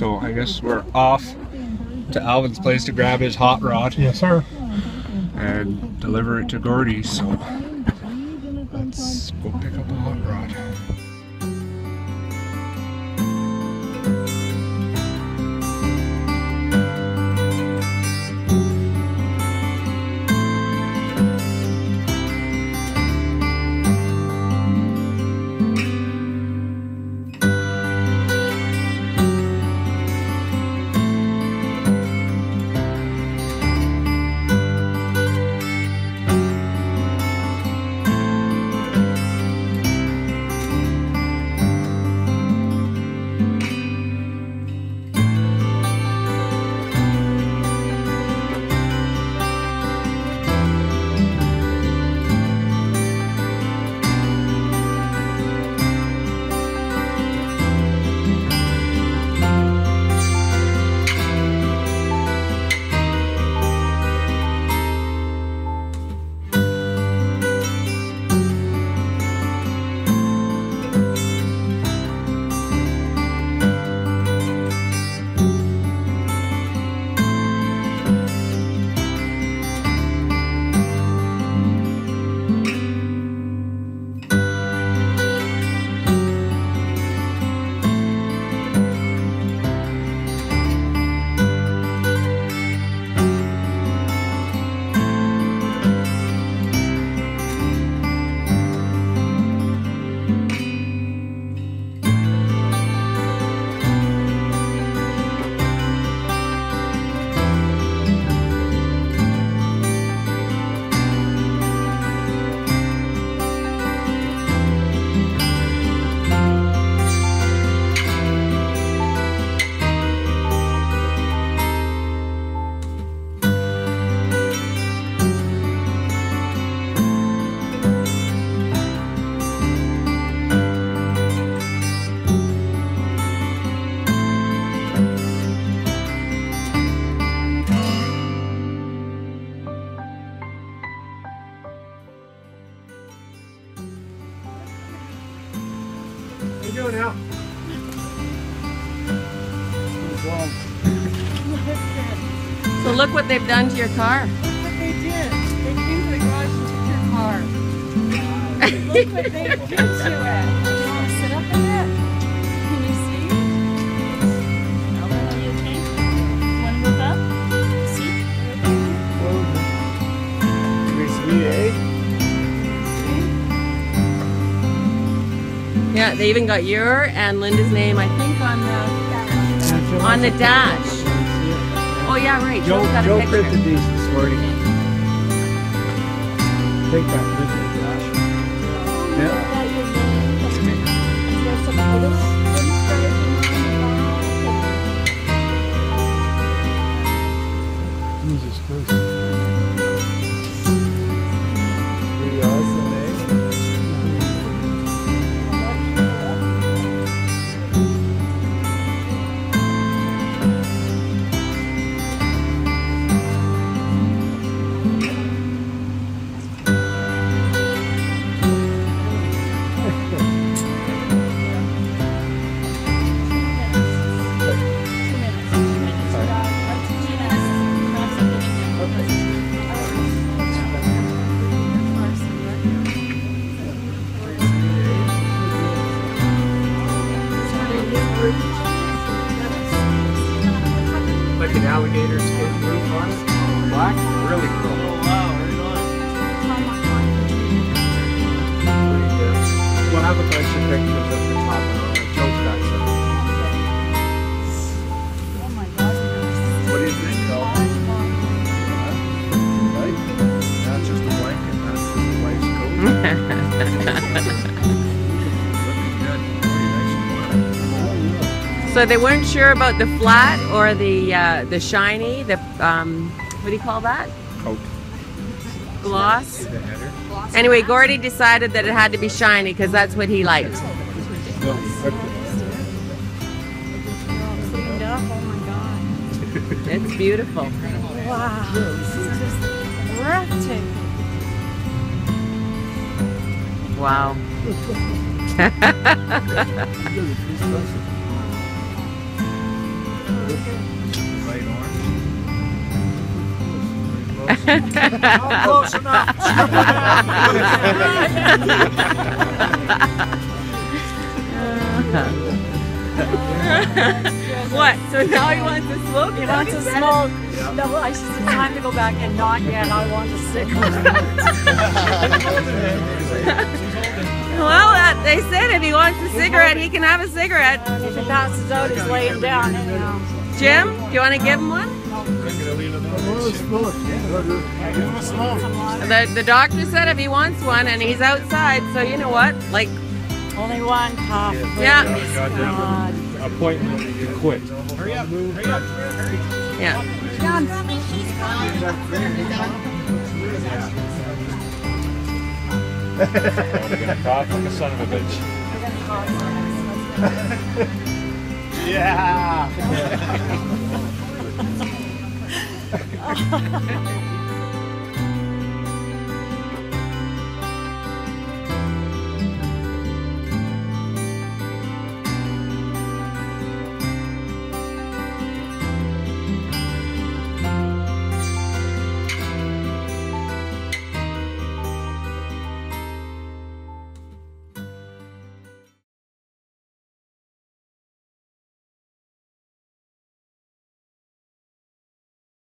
So I guess we're off to Alvin's place to grab his hot rod Yes, sir. and deliver it to Gordy. So So look what they've done to your car. Look what they did. They came to the garage and took your car. Look what they did to it. Sit up in it? Can you see? Are you okay? Want to move up? Yeah, they even got your and Linda's name, I think, on the on the dash. Oh yeah, right. Joe, Joe's got a Joe picture. printed these this morning. Take that you, Josh. Yeah. Like an So they weren't sure about the flat or the uh, the shiny, the um, what do you call that? Coat. Gloss. Anyway, Gordy decided that it had to be shiny because that's what he liked. No, Cleaned up. Oh my god. It's beautiful. Wow. This is just breathtaking. Wow. Bright orange. Close enough. what? So now he wants to smoke? He wants to smoke. No, I said, it's time to go back and not yet. I want a cigarette. Well, uh, they said if he wants a cigarette, he can have a cigarette. if he passes out, he's laying down anyhow. Jim, do you want to give him one? The, the doctor said if he wants one, and he's outside, so you know what? Like, Only one puff. Yeah. Please, God. Appointment to quit. yeah. You're gonna cough like a son of a bitch. Yeah.